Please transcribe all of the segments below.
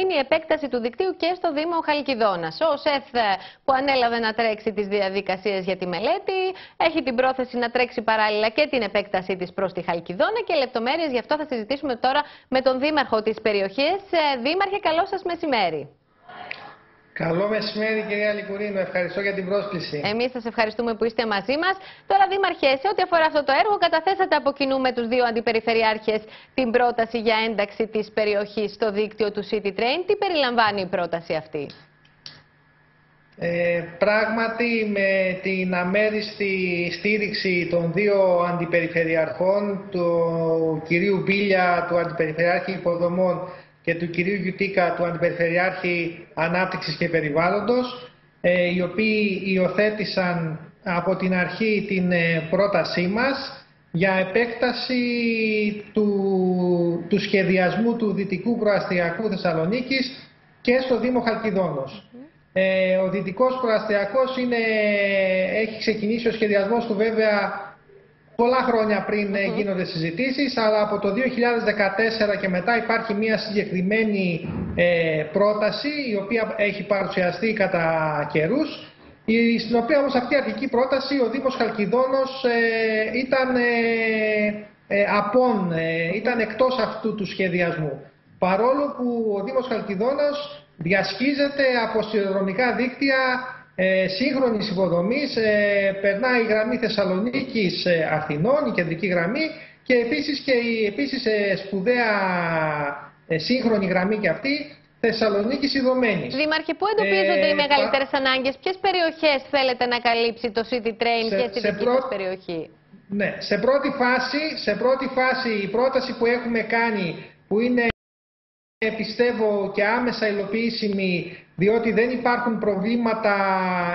είναι η επέκταση του δικτύου και στο Δήμο Χαλκιδόνας. Ο ΣΕΘ που ανέλαβε να τρέξει τις διαδικασίες για τη μελέτη, έχει την πρόθεση να τρέξει παράλληλα και την επέκτασή της προς τη Χαλκιδόνα και λεπτομέρειες γι' αυτό θα συζητήσουμε τώρα με τον Δήμαρχο της περιοχής. Δήμαρχε, καλό σας μεσημέρι. Καλό μεσημέρι, κυρία Λικουρίνο. Ευχαριστώ για την πρόσκληση. Εμείς σας ευχαριστούμε που είστε μαζί μας. Τώρα, Δήμαρχε, σε ό,τι αφορά αυτό το έργο, καταθέσατε από κοινού με τους δύο αντιπεριφερειάρχες την πρόταση για ένταξη της περιοχής στο δίκτυο του City Train. Τι περιλαμβάνει η πρόταση αυτή; Ε, πράγματι με την αμέριστη στήριξη των δύο αντιπεριφερειαρχών, του κυρίου Μπίλια, του Αντιπεριφερειάρχη Υποδομών και του κυρίου Γιουτίκα, του Αντιπεριφερειάρχη Ανάπτυξης και Περιβάλλοντος, ε, οι οποίοι υιοθέτησαν από την αρχή την ε, πρότασή μας για επέκταση του, του σχεδιασμού του Δυτικού Προαστιακού Θεσσαλονίκης και στο Δήμο Χαλκιδόνος. Ε, ο Δυτικός Προαστιακός είναι, έχει ξεκινήσει ο σχεδιασμός του βέβαια πολλά χρόνια πριν mm γίνονται συζητήσεις, αλλά από το 2014 και μετά υπάρχει μια συγκεκριμένη ε, πρόταση, η οποία έχει παρουσιαστεί κατά καιρούς. στην οποία όμως αυτή η αρχική πρόταση ο Δήμος Χαλκιδόνος ε, ήταν ε, ε απόν, ήταν εκτός αυτού του σχεδιασμού. Παρόλο που ο Δήμος Χαλκιδόνος διασχίζεται από σιδηροδρομικά δίκτυα ε, σύγχρονης υποδομής, ε, περνάει η γραμμή Θεσσαλονίκης ε, Αθηνών, η κεντρική γραμμή και επίσης και η επίσης, ε, σπουδαία ε, σύγχρονη γραμμή και αυτή Θεσσαλονίκης Ιδωμένης. Δήμαρχε, πού εντοπίζονται οι μεγαλύτερες πα... ανάγκες, ποιες περιοχές θέλετε να καλύψει το City Train σε, και στη δική πρω... περιοχή; Ναι, σε πρώτη, φάση, σε πρώτη φάση η πρόταση που έχουμε κάνει, που είναι πιστεύω και άμεσα υλοποιήσιμη διότι δεν υπάρχουν προβλήματα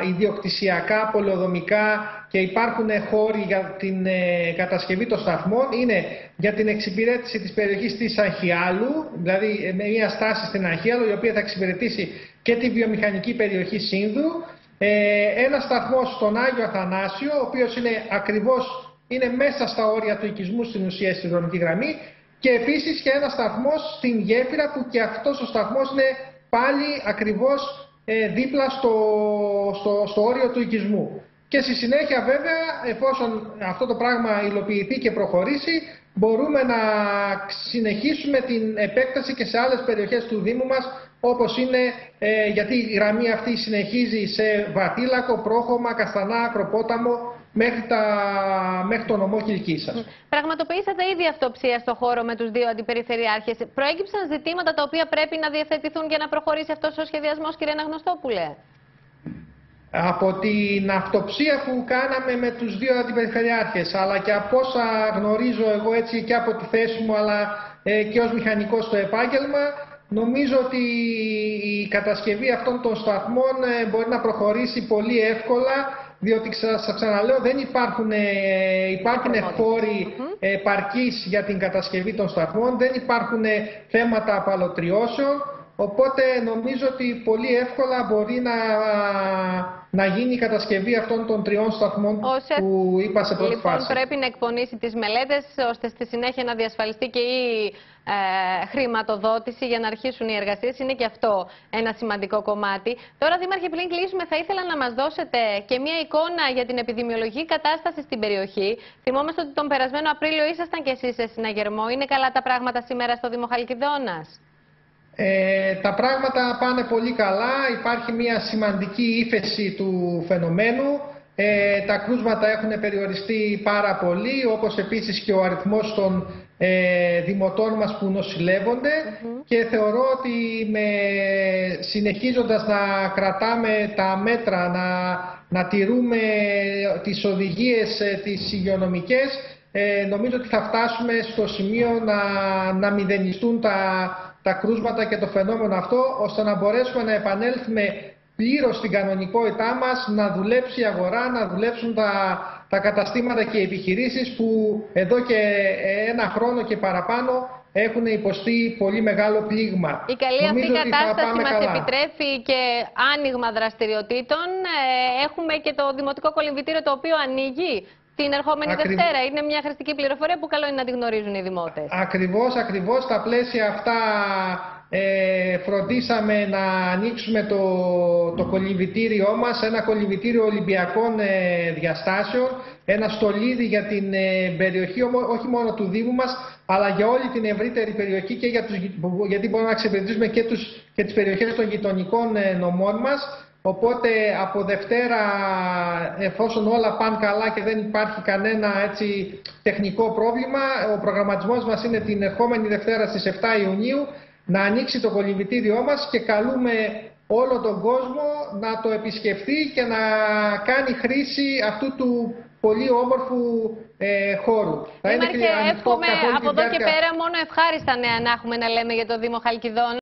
ιδιοκτησιακά, πολεοδομικά και υπάρχουν χώροι για την ε, κατασκευή των σταθμών. Είναι για την εξυπηρέτηση της περιοχής της Αχιάλου, δηλαδή με μια στάση στην Αχιάλου η οποία θα εξυπηρετήσει και τη βιομηχανική περιοχή Σύνδου, ε, ένα σταθμό στον Άγιο Αθανάσιο, ο οποίος είναι ακριβώς είναι μέσα στα όρια του οικισμού στην ουσία στη δρομική γραμμή και επίσης και ένα σταθμός στην Γέφυρα που και αυτός ο σταθμός είναι πάλι ακριβώς ε, δίπλα στο, στο, στο όριο του οικισμού. Και στη συνέχεια βέβαια, εφόσον αυτό το πράγμα υλοποιηθεί και προχωρήσει, μπορούμε να συνεχίσουμε την επέκταση και σε άλλες περιοχές του Δήμου μας, όπως είναι, ε, γιατί η γραμμή αυτή συνεχίζει σε Βατήλακο, Πρόχωμα, Καστανά, Ακροπόταμο, μέχρι, τα, μέχρι το νομό Κιλκίσα. Πραγματοποιήσατε ήδη αυτοψία στο χώρο με τους δύο αντιπεριφερειάρχες. Προέκυψαν ζητήματα τα οποία πρέπει να διευθετηθούν για να προχωρήσει αυτός ο σχεδιασμός, κύριε Αναγνωστόπουλε; Από την αυτοψία που κάναμε με τους δύο αντιπεριφερειάρχες, αλλά και από όσα γνωρίζω εγώ έτσι και από τη θέση μου, αλλά ε, και ως μηχανικός στο επάγγελμα, νομίζω ότι η κατασκευή αυτών των σταθμών ε, μπορεί να προχωρήσει πολύ εύκολα διότι σας ξαναλέω δεν υπάρχουν, ε, υπάρχουν χώροι επαρκής για την κατασκευή των σταθμών, δεν υπάρχουν θέματα απαλωτριώσεων, οπότε νομίζω ότι πολύ εύκολα μπορεί να, να γίνει η κατασκευή αυτών των τριών σταθμών που είπα σε πρώτη λοιπόν, φάση. Λοιπόν, πρέπει να εκπονήσει τις μελέτες ώστε στη συνέχεια να διασφαλιστεί και η ε, χρηματοδότηση για να αρχίσουν οι εργασίες. Είναι και αυτό ένα σημαντικό κομμάτι. Τώρα, Δήμαρχε, πριν κλείσουμε, θα ήθελα να μας δώσετε και μία εικόνα για την επιδημιολογική κατάσταση στην περιοχή. Θυμόμαστε ότι τον περασμένο Απρίλιο ήσασταν κι εσείς σε συναγερμό. Είναι καλά τα πράγματα σήμερα στο Δήμο Χαλκιδόνας. Ε, τα πράγματα πάνε πολύ καλά. Υπάρχει μια σημαντική ύφεση του φαινομένου. Ε, τα κρούσματα έχουν περιοριστεί πάρα πολύ, όπως επίσης και ο αριθμός των ε, δημοτών μας που νοσηλεύονται και θεωρώ ότι με, συνεχίζοντας να κρατάμε τα μέτρα, να, να τηρούμε τις οδηγίες ε, τις υγειονομικές, ε, νομίζω ότι θα φτάσουμε στο σημείο να, να μηδενιστούν τα, τα κρούσματα και το φαινόμενο αυτό, ώστε να μπορέσουμε να επανέλθουμε πλήρως στην κανονικότητά μας, να δουλέψει η αγορά, να δουλέψουν τα, τα καταστήματα και οι επιχειρήσεις που εδώ και ένα χρόνο και παραπάνω έχουν υποστεί πολύ μεγάλο πλήγμα. Η καλή αυτή κατάσταση μας επιτρέπει και άνοιγμα δραστηριοτήτων. Ε, έχουμε και το Δημοτικό Κολυμβητήριο το οποίο ανοίγει την ερχόμενη Δευτέρα. Είναι μια χρηστική πληροφορία που καλό είναι να τη γνωρίζουν οι δημότες. Ακριβώς, ακριβώς. Στα πλαίσια αυτά ε, φροντίσαμε να ανοίξουμε το, το κολυμβητήριό μας, ένα κολυμβητήριο Ολυμπιακών ε, διαστάσεων, ένα στολίδι για την ε, περιοχή όχι μόνο του Δήμου μας, αλλά για όλη την ευρύτερη περιοχή και για τους, γιατί μπορούμε να ξεπερδίσουμε και, τους, και τις περιοχές των γειτονικών ε, νομών μας. Οπότε από Δευτέρα, εφόσον όλα πάνε καλά και δεν υπάρχει κανένα έτσι, τεχνικό πρόβλημα, ο προγραμματισμός μας είναι την ερχόμενη Δευτέρα στις 7 Ιουνίου να ανοίξει το κολυμβητήριό μας και καλούμε όλο τον κόσμο να το επισκεφθεί και να κάνει χρήση αυτού του πολύ όμορφου ε, χώρου. Δήμαρχε, εύχομαι από εδώ και πέρα μόνο ευχάριστα νέα να έχουμε να λέμε για το Δήμο Χαλκιδών.